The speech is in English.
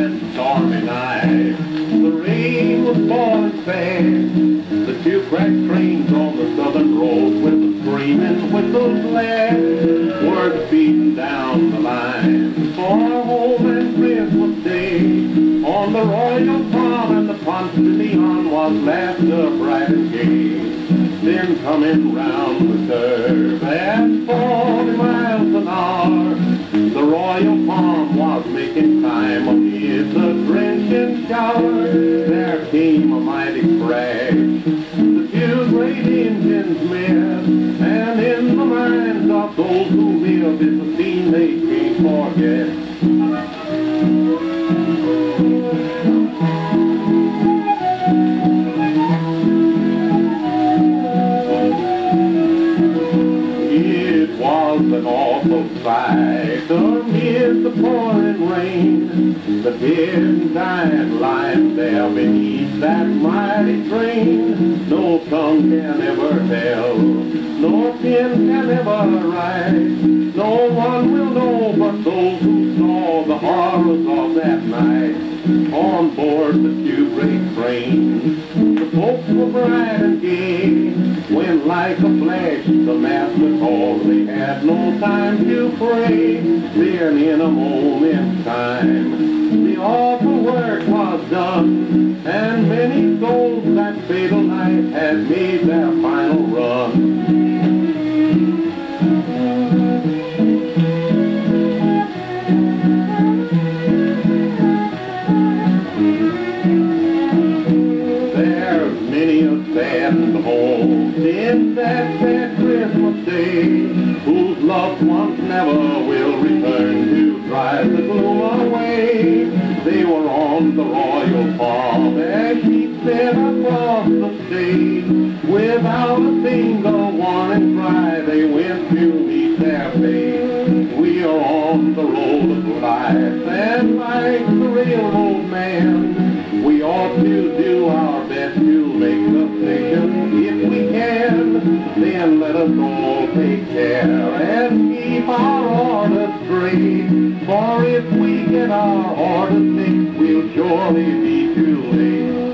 that stormy night. The rain was pouring fast. The two black trains on the southern road with the screaming whistles, left, were beating down the line for home and Christmas Day. On the Royal Palm and the Ponce de Leon was laughter bright and gay. Then coming round the curve and 40 miles an the Royal Palm was making time amid the drenching shower. There came a mighty crash. The two great engines met, and in the minds of those who live, it's a scene they can't forget. It was an awful sight the pouring rain. The dead and dying lying there beneath that mighty train. No tongue can ever tell, no pen can ever write. No one will know but those who saw the horrors of that night on board the two great trains. Called. They had no time to pray. Then in a moment's time, the awful work was done, and many souls that fatal night had made their final A sad in that sad Christmas day, whose loved ones never will return to drive the gloom away. They were on the Royal Palm as she sped across the stage. Without a single warning cry, they went to meet their fate. We are on the road of life, and like the railroad man, we ought to do our best Then let us all take care and keep our orders straight. For if we get our orders mixed, we'll surely be too late.